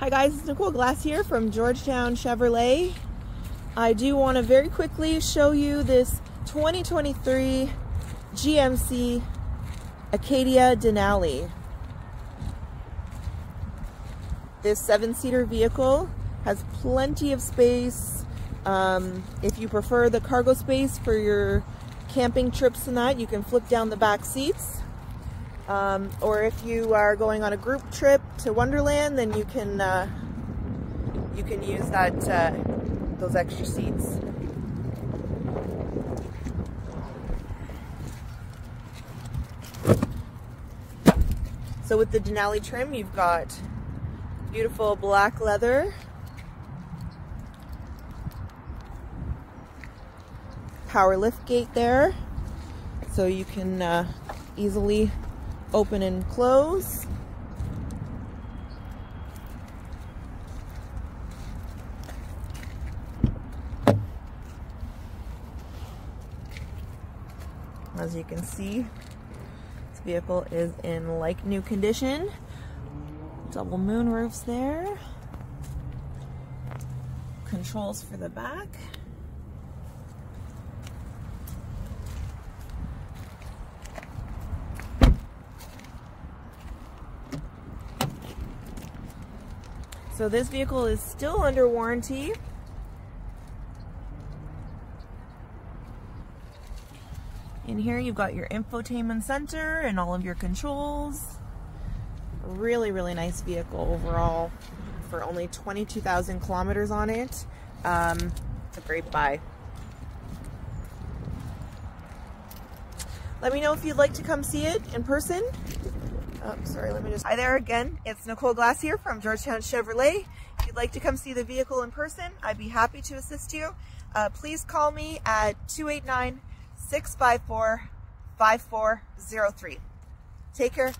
Hi guys, it's Nicole Glass here from Georgetown Chevrolet. I do want to very quickly show you this 2023 GMC Acadia Denali. This seven-seater vehicle has plenty of space. Um, if you prefer the cargo space for your camping trips that, you can flip down the back seats. Um, or if you are going on a group trip to Wonderland, then you can uh, you can use that uh, those extra seats. So with the Denali trim, you've got beautiful black leather, power lift gate there, so you can uh, easily open and close. As you can see, this vehicle is in like new condition. Double moon roofs there. Controls for the back. So this vehicle is still under warranty. In here you've got your infotainment center and all of your controls. Really, really nice vehicle overall for only 22,000 kilometers on it. Um, it's a great buy. Let me know if you'd like to come see it in person. Oh, sorry, let me just... Hi there again. It's Nicole Glass here from Georgetown Chevrolet. If you'd like to come see the vehicle in person, I'd be happy to assist you. Uh, please call me at 289-654-5403. Take care.